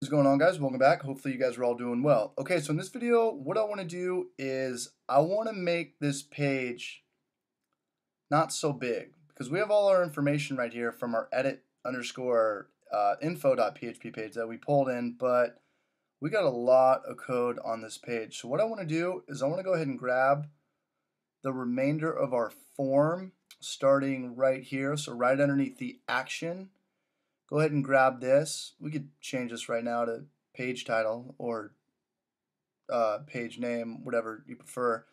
What's going on guys? Welcome back. Hopefully you guys are all doing well. Okay, so in this video, what I want to do is I want to make this page not so big because we have all our information right here from our edit underscore uh, info.php page that we pulled in, but we got a lot of code on this page. So what I want to do is I want to go ahead and grab the remainder of our form starting right here. So right underneath the action go ahead and grab this. We could change this right now to page title or uh, page name, whatever you prefer.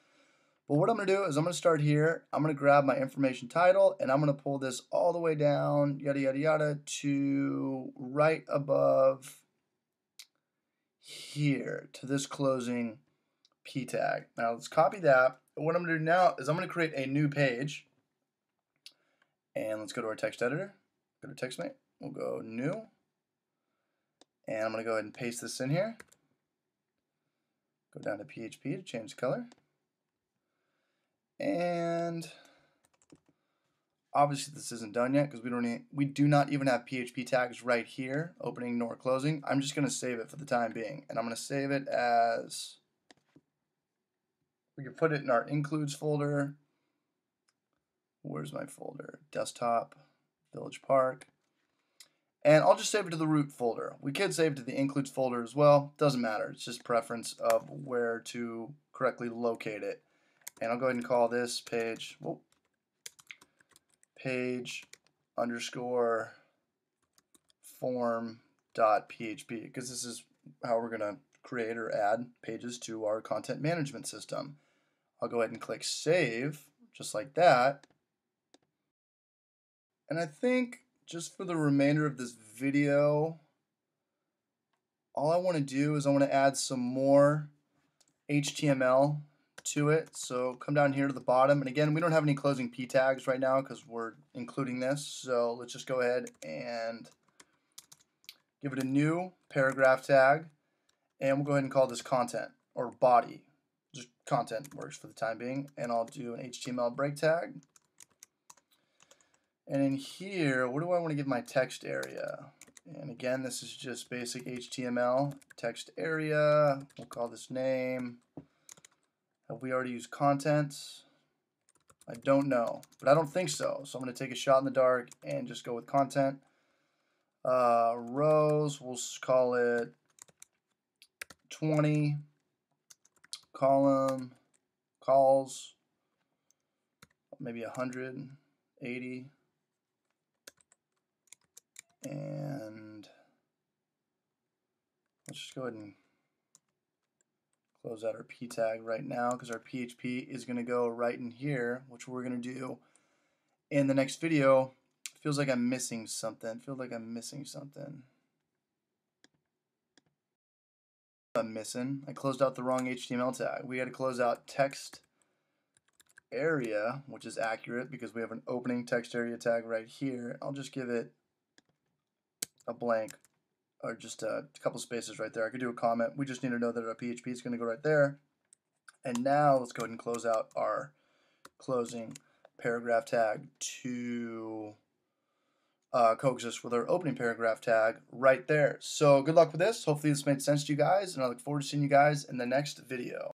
But what I'm going to do is I'm going to start here. I'm going to grab my information title and I'm going to pull this all the way down, yada, yada, yada, to right above here to this closing p tag. Now let's copy that. What I'm going to do now is I'm going to create a new page. And let's go to our text editor, go to TextMate. We'll go new. And I'm going to go ahead and paste this in here. Go down to PHP to change the color. And obviously this isn't done yet because we don't need, we do not even have PHP tags right here, opening nor closing. I'm just going to save it for the time being. And I'm going to save it as, we can put it in our includes folder. Where's my folder? Desktop, Village Park. And I'll just save it to the root folder. We could save it to the includes folder as well. Doesn't matter. It's just preference of where to correctly locate it. And I'll go ahead and call this page, whoa, page underscore form dot php because this is how we're going to create or add pages to our content management system. I'll go ahead and click save just like that. And I think just for the remainder of this video, all I want to do is I want to add some more HTML to it. So come down here to the bottom. And again, we don't have any closing p tags right now because we're including this. So let's just go ahead and give it a new paragraph tag. And we'll go ahead and call this content or body. Just content works for the time being. And I'll do an HTML break tag. And in here, what do I want to give my text area? And again, this is just basic HTML text area. We'll call this name. Have we already used content? I don't know, but I don't think so. So I'm going to take a shot in the dark and just go with content. Uh, rows, we'll call it 20. Column, cols, maybe 180. And let's just go ahead and close out our p tag right now because our PHP is going to go right in here, which we're going to do in the next video. Feels like I'm missing something. Feels like I'm missing something. I'm missing. I closed out the wrong HTML tag. We had to close out text area, which is accurate because we have an opening text area tag right here. I'll just give it a blank or just a couple spaces right there. I could do a comment. We just need to know that our PHP is going to go right there. And now let's go ahead and close out our closing paragraph tag to uh, coexist with our opening paragraph tag right there. So good luck with this. Hopefully this made sense to you guys, and I look forward to seeing you guys in the next video.